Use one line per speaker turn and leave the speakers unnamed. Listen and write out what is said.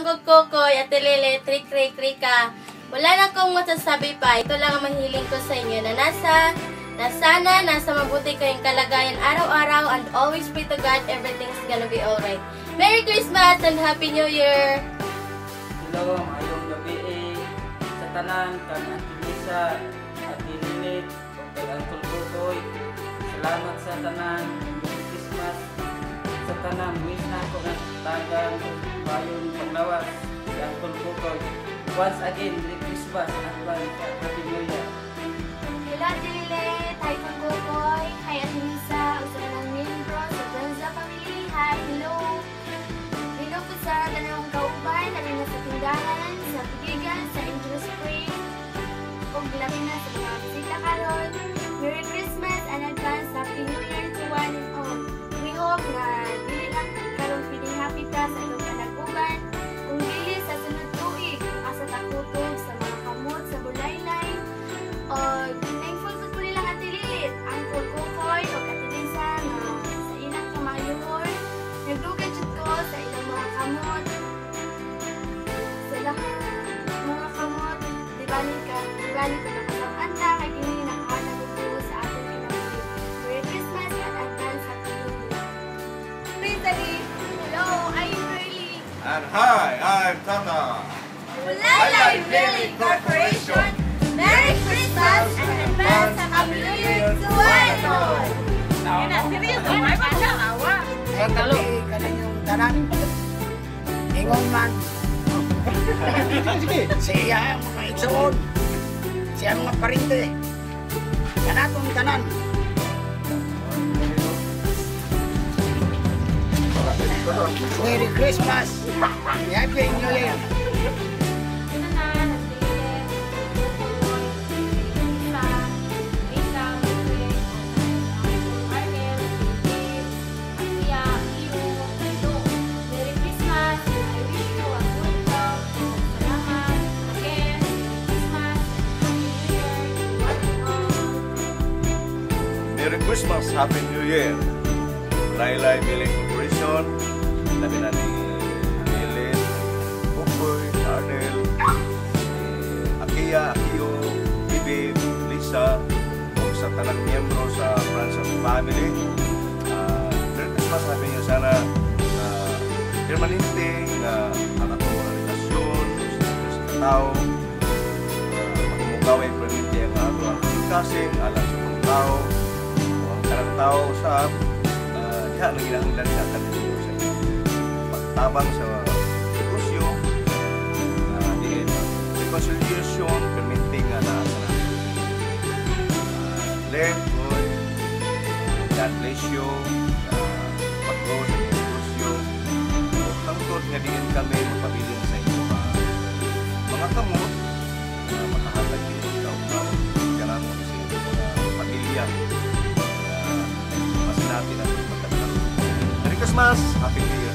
Manggog Kokoy, Ate Lele, Trik Trik Trika. Wala na akong masasabi pa. Ito lang ang mahiling ko sa inyo na nasa, na sana nasa mabuti kayong kalagayan araw-araw and always pray to God everything's gonna be alright. Merry Christmas and Happy New Year!
Hello, maayong gabi eh. Sa tanan, kang Auntie Lisa, Ate o kay Uncle Bukoy. Salamat sa tanan. Tanan, wish na ako ng tagang bayon paglawas. Uncle Bukoy. Once again, Merry Christmas. At Happy New Year.
Hello, Dilile! Hi, Panggokoy! Hi, sa inyong panag-uban, kung dili sa sunod tuig, asa takutog sa mga kamot sa bulaylay, o thankful po po nila Ate Lilit, ang kukukoy o Ate Lisa nga sa ilang kamayuhon. Nagdugay jud ko sa ilang mga kamot. Sa lahat mga kamot, di ba ni ka, di ba ni ka nakasang-anta kay kini nakahanagugo
And hi, I'm Tata.
Bulalay Billy Corporation. Merry Christmas and advance Happy New Year to one and all.
Sa tabi kaninyong tanan. Ingon man. Siya ang mga igsoon. Siya ang mga parinte. Kanatong tanan. Merry Christmas. Happy New Year.
Merry Christmas, Happy New Year. Laylay Billing Corporation. Labi na ni Lilin, Bukoy, Arnel, Akia, Akio, Bibi, Lisa, o sa tanang miyembro sa Francis Family. Ah, Merry Christmas, New Year. Sana uh, permanente nga ang atong mga relasyon sa tao magmugaw ay permanente ang ato kasing alang sa tao ang karang tao sa uh, diha nang ginahanglan sa kanila sa inyo. Pagtabang sa negosyo uh, diin reconciliation permanente nga na sa. Uh, Len, Boy, God bless you. Uh, pag-grow sa negosyo. Tangtod nga diin kami magpabilin sa inyo mga mga kamot na makahatag na kailangan mo sa inyong mga pamilya na mas natin ang magkakaroon. Merry Christmas! Happy New Year!